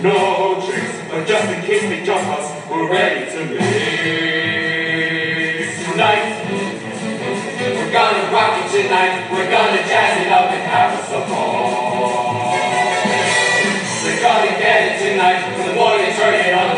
No tricks, but just in case they jump us, we're ready to mix tonight. We're gonna rock it tonight, we're gonna jazz it up and have us a ball. We're gonna get it tonight, the morning turn it on.